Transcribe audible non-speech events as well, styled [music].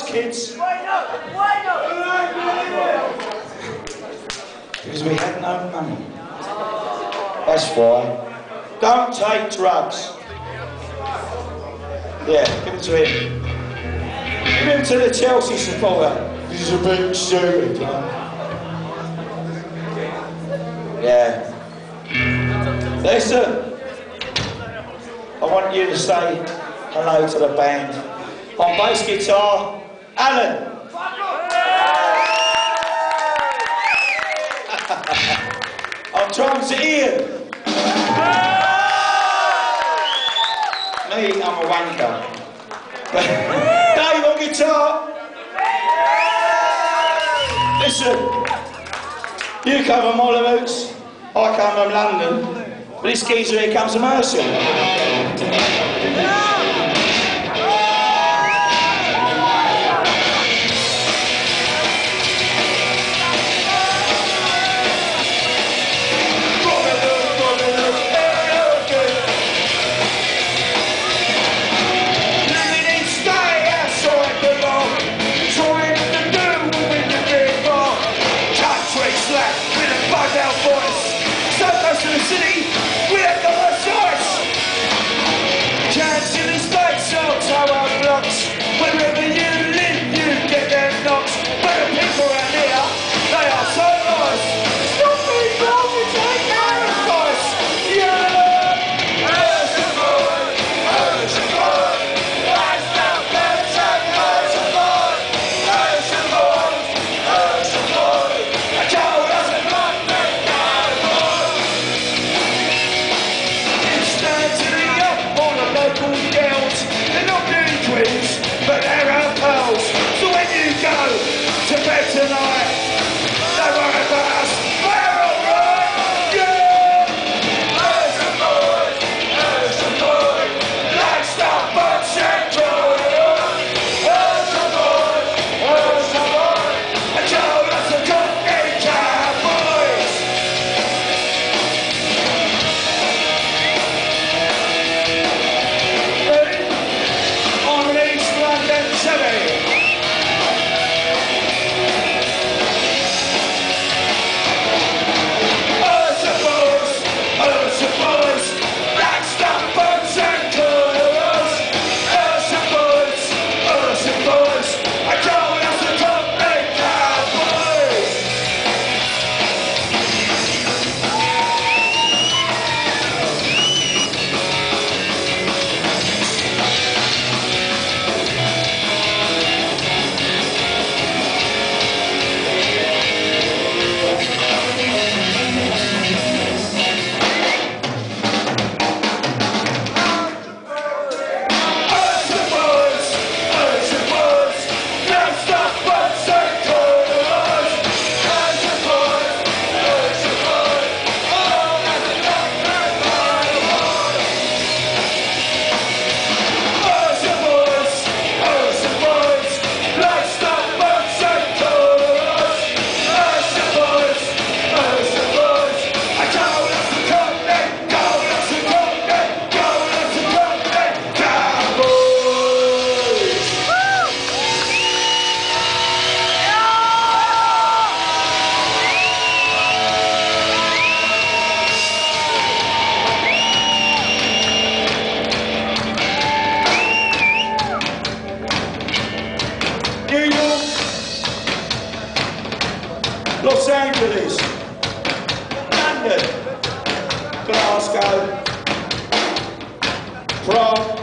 Kids. Why not? Why not? Because we had no money. That's why. Don't take drugs. Yeah, give it to him. Give him to the Chelsea supporter. He's a big shooter. Yeah. Listen. I want you to say hello to the band. On bass guitar, Allen. On drums, Ian. Me, I'm a wanker. [laughs] Dave on guitar. Listen, you come from Olomouc, I come from London, but this geezer here comes from Mercia. Yes. Los Angeles, London, Glasgow, Prague,